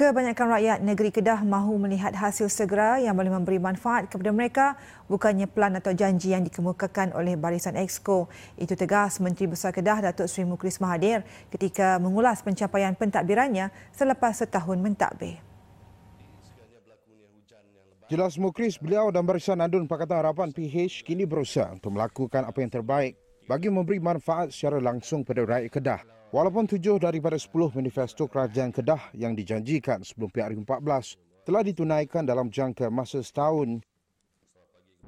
Kebanyakan rakyat negeri Kedah mahu melihat hasil segera yang boleh memberi manfaat kepada mereka bukannya pelan atau janji yang dikemukakan oleh Barisan Exco. Itu tegas Menteri Besar Kedah Datuk Seri Mukris Mahathir ketika mengulas pencapaian pentadbirannya selepas setahun mentadbir. Jelas Mukris, beliau dan Barisan Adun Pakatan Harapan PH kini berusaha untuk melakukan apa yang terbaik bagi memberi manfaat secara langsung pada rakyat Kedah Walaupun tujuh daripada sepuluh manifesto kerajaan Kedah yang dijanjikan sebelum PRU14 telah ditunaikan dalam jangka masa setahun.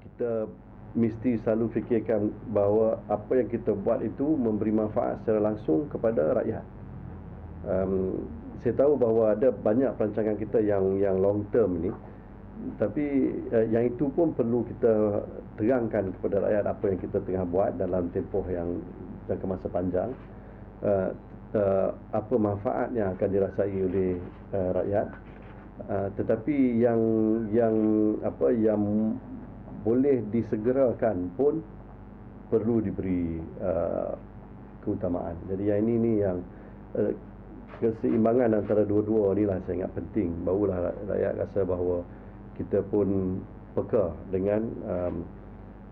Kita mesti selalu fikirkan bahawa apa yang kita buat itu memberi manfaat secara langsung kepada rakyat. Um, saya tahu bahawa ada banyak perancangan kita yang yang long term ini tapi uh, yang itu pun perlu kita terangkan kepada rakyat apa yang kita tengah buat dalam tempoh yang jangka masa panjang uh, uh, apa manfaat yang akan dirasai oleh uh, rakyat. Uh, tetapi yang yang apa yang boleh disegerakan pun perlu diberi uh, keutamaan. Jadi yang ini ni yang uh, keseimbangan antara dua-dua ni lah sangat penting. Barulah rakyat rasa bahawa kita pun peka dengan um,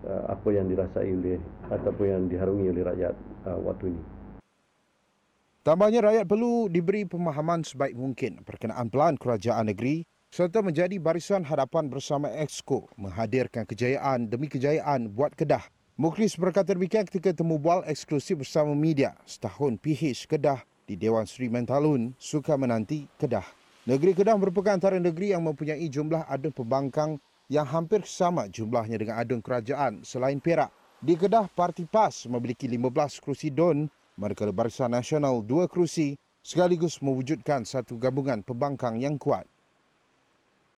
uh, apa yang dirasai oleh ataupun yang diharungi oleh rakyat uh, waktu ini. Tambahnya rakyat perlu diberi pemahaman sebaik mungkin berkenaan pelan kerajaan negeri serta menjadi barisan hadapan bersama Exco menghadirkan kejayaan demi kejayaan buat Kedah. Muklis berkata demikian ketika temu bual eksklusif bersama media setahun PH Kedah di Dewan Seri Mentalun suka menanti Kedah. Negeri Kedah merupakan antara negeri yang mempunyai jumlah adun pembangkang yang hampir sama jumlahnya dengan adun kerajaan selain Perak. Di Kedah, Parti PAS memiliki 15 kerusi DUN manakala Barisan Nasional dua kerusi sekaligus mewujudkan satu gabungan pembangkang yang kuat.